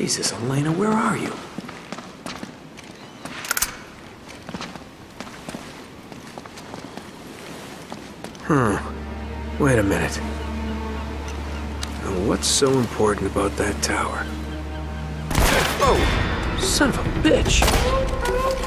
Jesus, Elena, where are you? Hmm. Wait a minute. Now, what's so important about that tower? Oh, son of a bitch!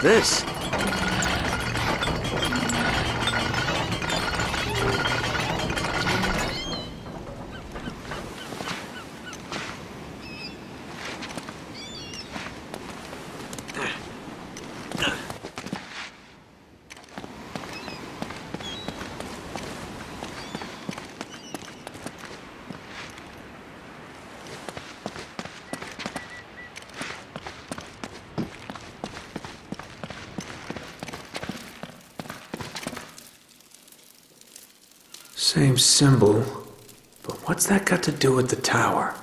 This? Symbol, but what's that got to do with the tower?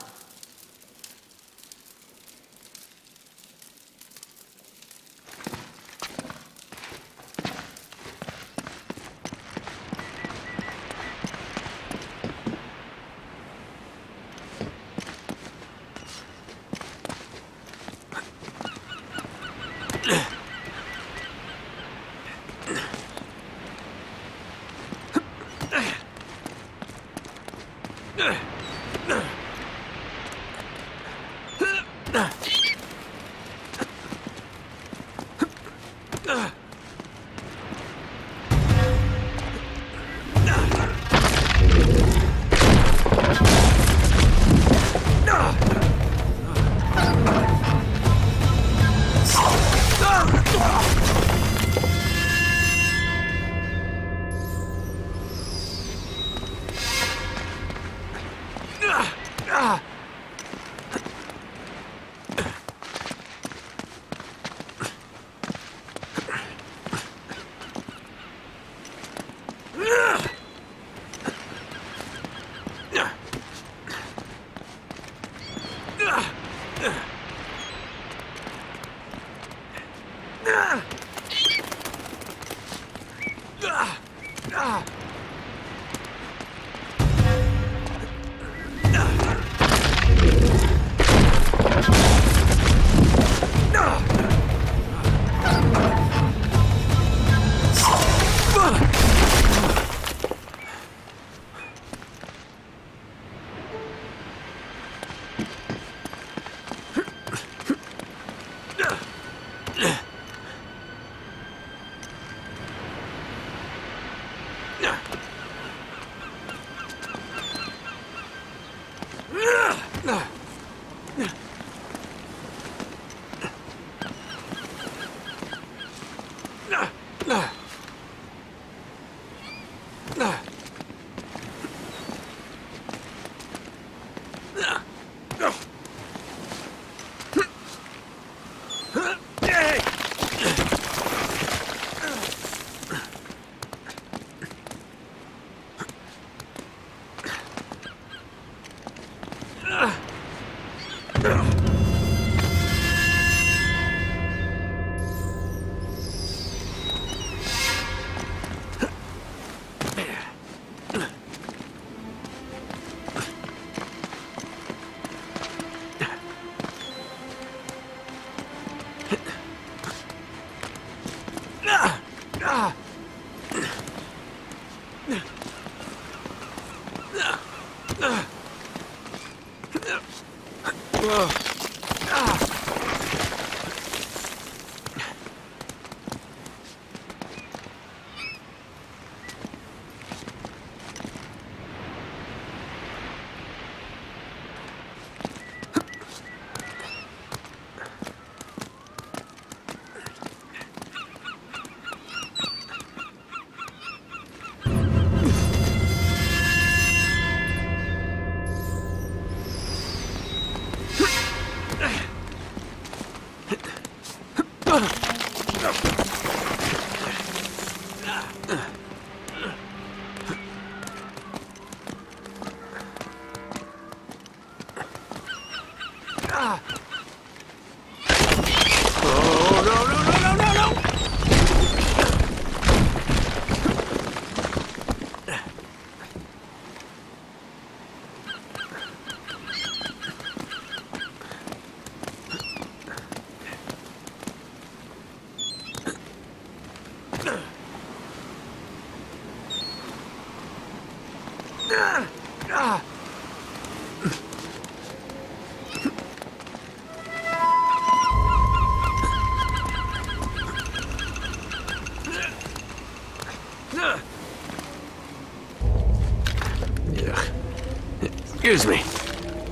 Excuse me.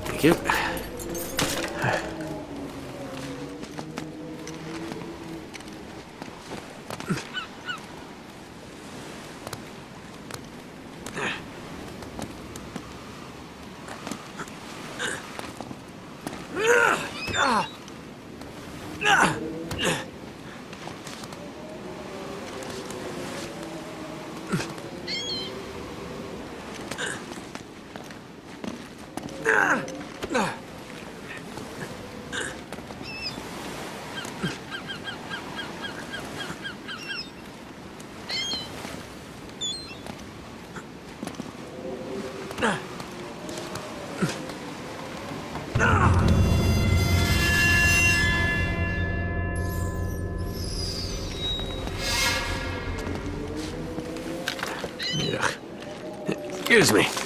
Thank you. Yeah. Excuse me.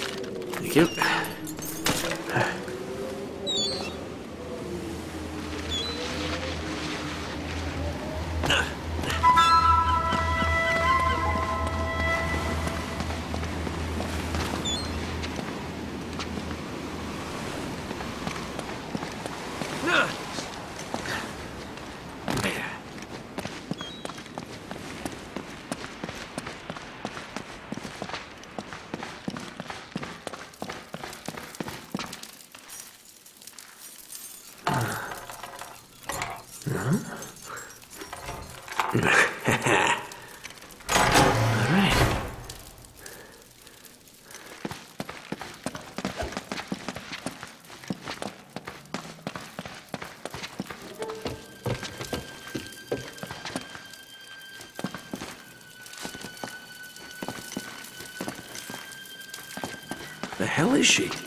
Hell is she?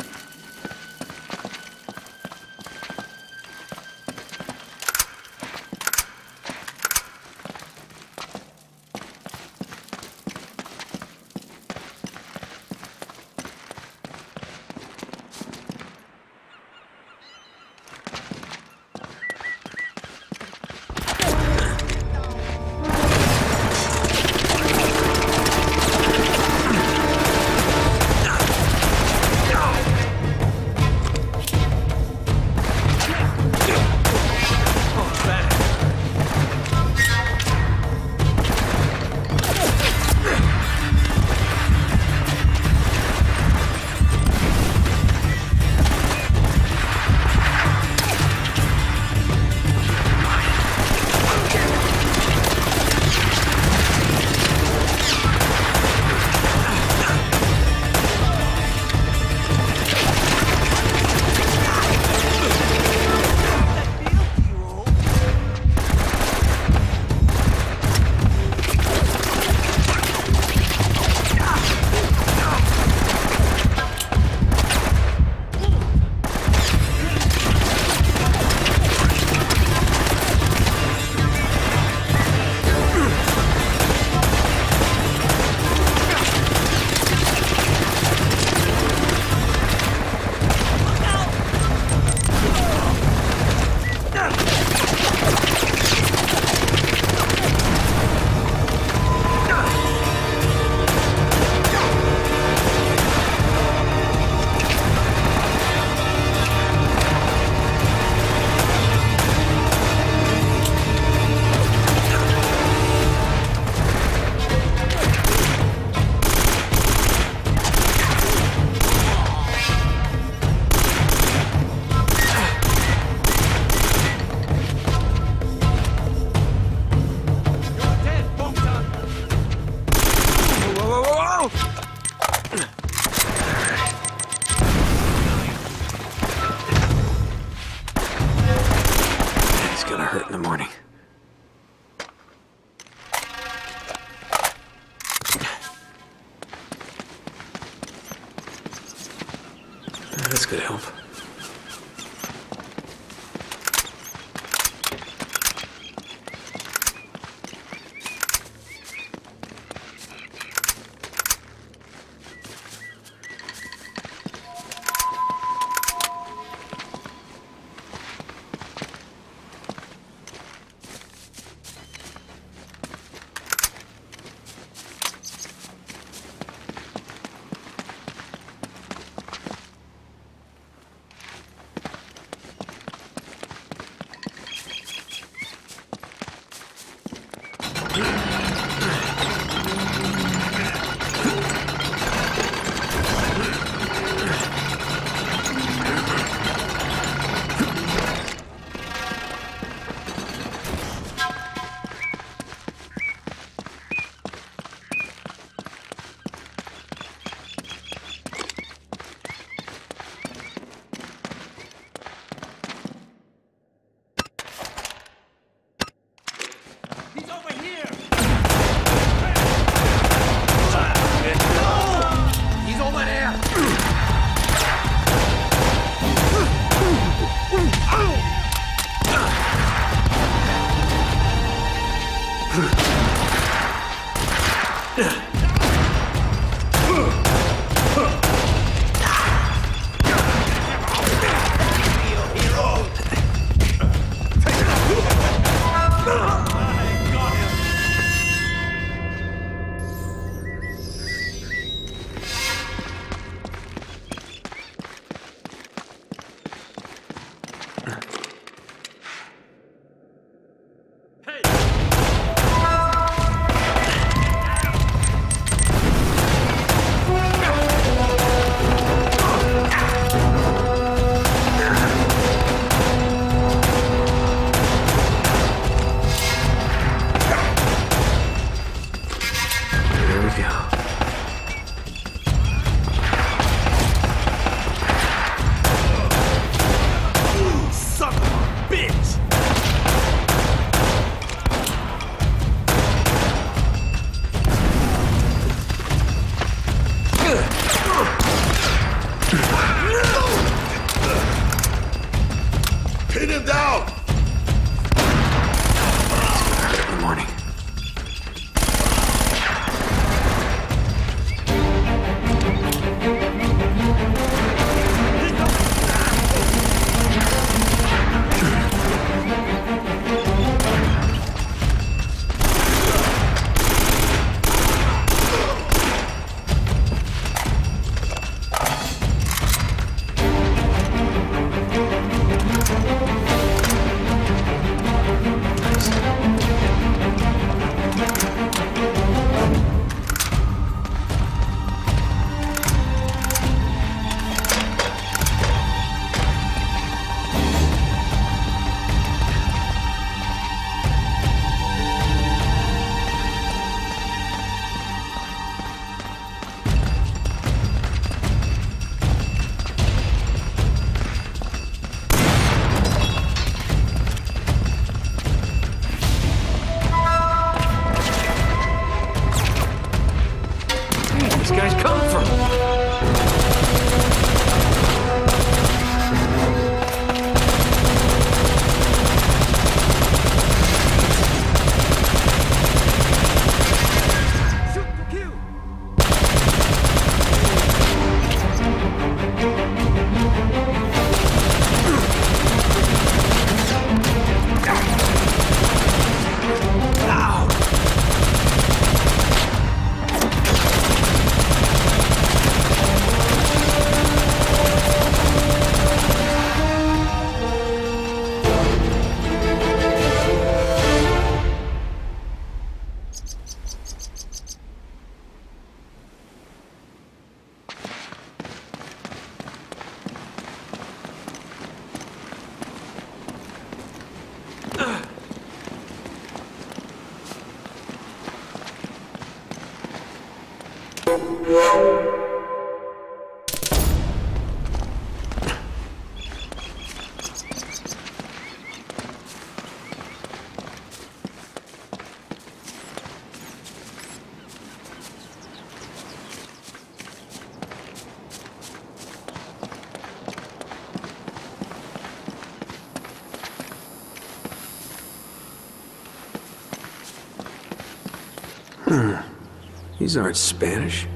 These aren't Spanish.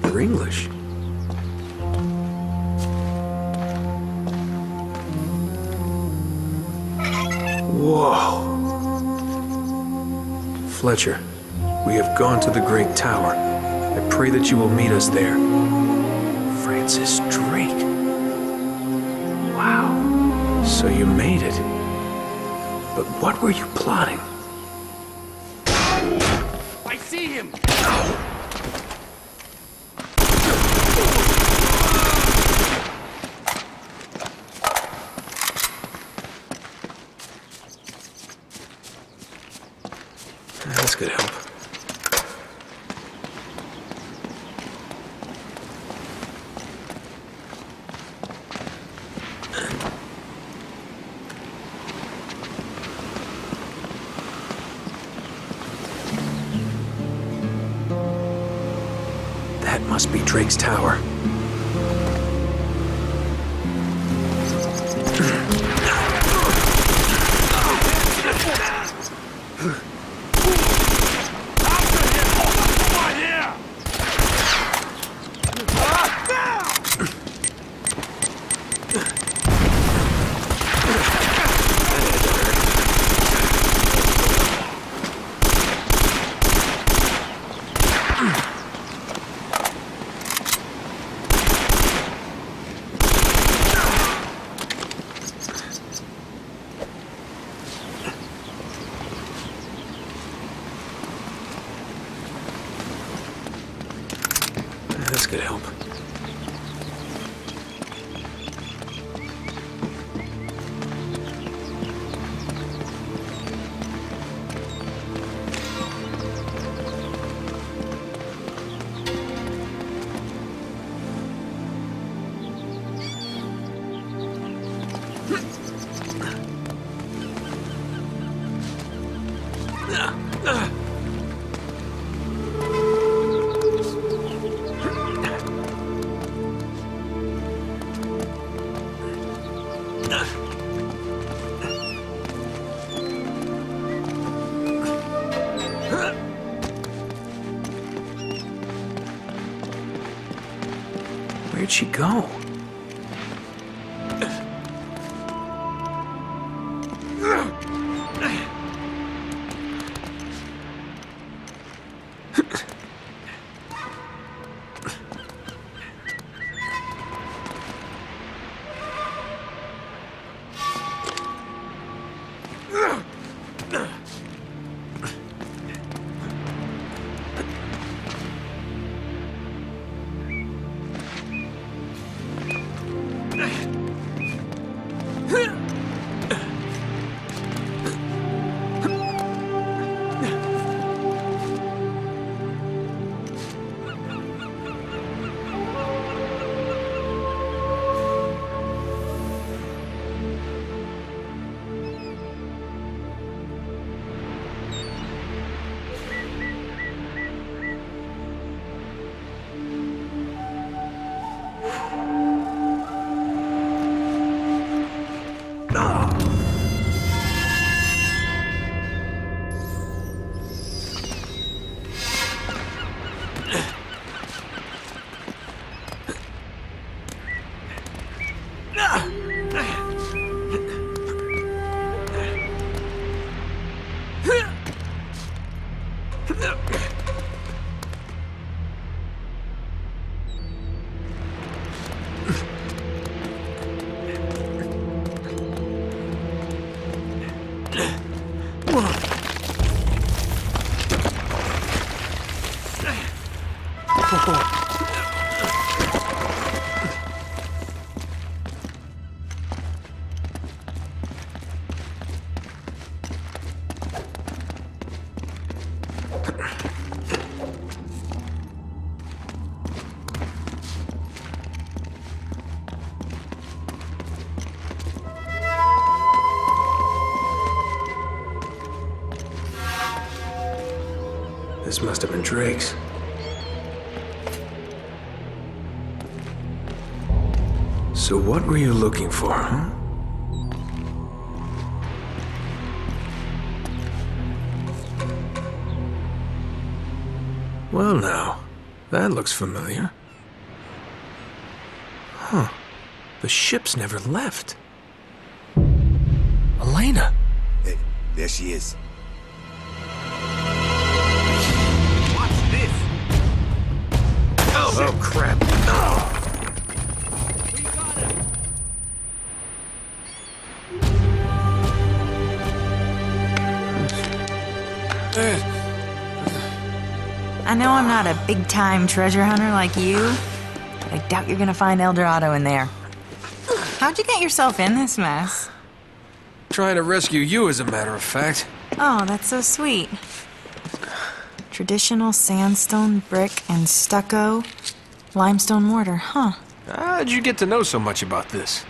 They're English. Whoa. Fletcher, we have gone to the Great Tower. I pray that you will meet us there. Francis Drake. Wow. So you made it. But what were you plotting? I see him! Drake's tower. Where'd she go? This must have been Drake's. So what were you looking for, huh? Well, now, that looks familiar. Huh. The ship's never left. Elena! Hey, there she is. Oh, crap. We got him. I know I'm not a big time treasure hunter like you, but I doubt you're gonna find El Dorado in there. How'd you get yourself in this mess? Trying to rescue you, as a matter of fact. Oh, that's so sweet. Traditional sandstone, brick, and stucco, limestone mortar, huh? How'd you get to know so much about this?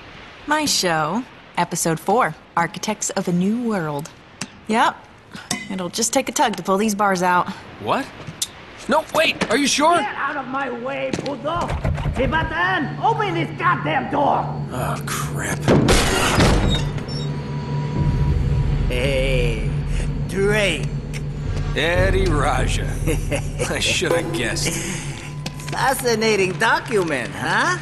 My show, Episode 4 Architects of a New World. Yep, it'll just take a tug to pull these bars out. What? No, wait, are you sure? Get out of my way, puto! Hey, Batan, open this goddamn door! Oh, crap. Hey, Drake. Eddie Raja. I should have guessed. Fascinating document, huh?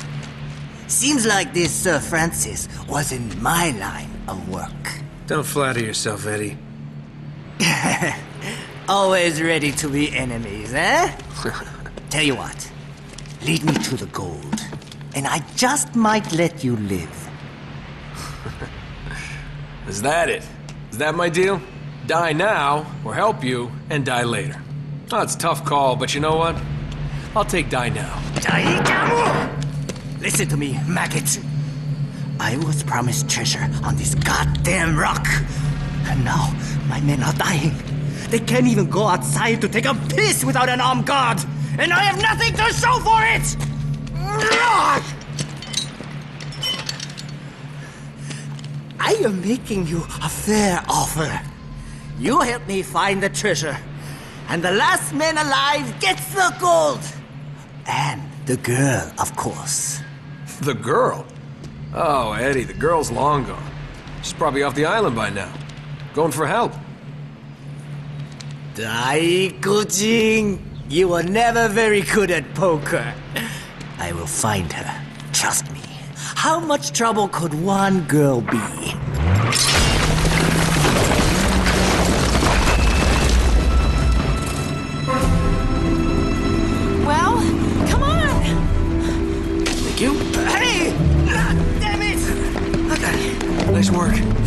Seems like this Sir Francis was in my line of work. Don't flatter yourself, Eddie. Always ready to be enemies, eh? Tell you what, lead me to the gold, and I just might let you live. Is that it? Is that my deal? Die now, or help you, and die later. Oh, it's a tough call, but you know what? I'll take die now. Daikamu! Listen to me, maggot. I was promised treasure on this goddamn rock. And now my men are dying. They can't even go outside to take a piss without an armed guard. And I have nothing to show for it! I am making you a fair offer. You help me find the treasure, and the last man alive gets the gold. And the girl, of course. The girl? Oh, Eddie, the girl's long gone. She's probably off the island by now. Going for help. Dai Daikujin, you were never very good at poker. I will find her. Trust me. How much trouble could one girl be? Work.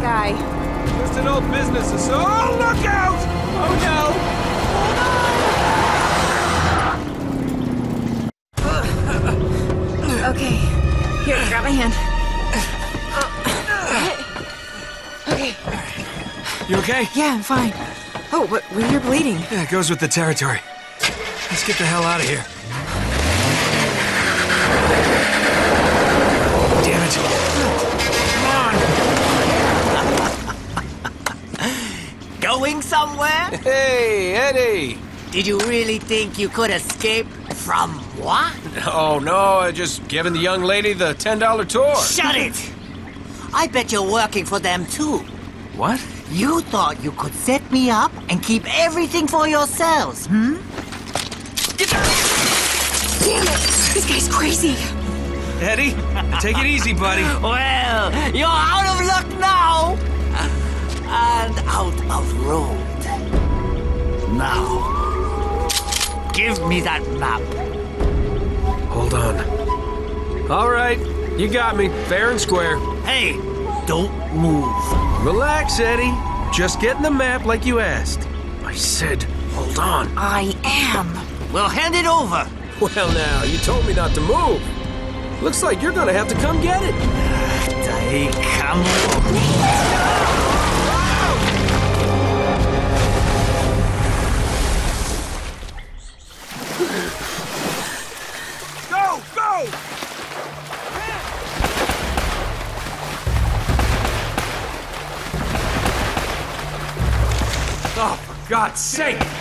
Bye. Just an old business associate. Oh, look out! Oh, no! Okay. Here, grab my hand. Oh. Okay. You okay? Yeah, I'm fine. Oh, but well, you're bleeding. Yeah, it goes with the territory. Let's get the hell out of here. Going somewhere? Hey, Eddie. Did you really think you could escape from what? Oh, no, I just giving the young lady the $10 tour. Shut it! I bet you're working for them too. What? You thought you could set me up and keep everything for yourselves, hmm? Damn it! This guy's crazy. Eddie, take it easy, buddy. Well, you're out of luck now! And out of road. Now, give me that map. Hold on. All right, you got me, fair and square. Hey, don't move. Relax, Eddie. Just getting the map like you asked. I said, hold on. I am. Well, hand it over. Well, now, you told me not to move. Looks like you're gonna have to come get it. Dai, come God's sake!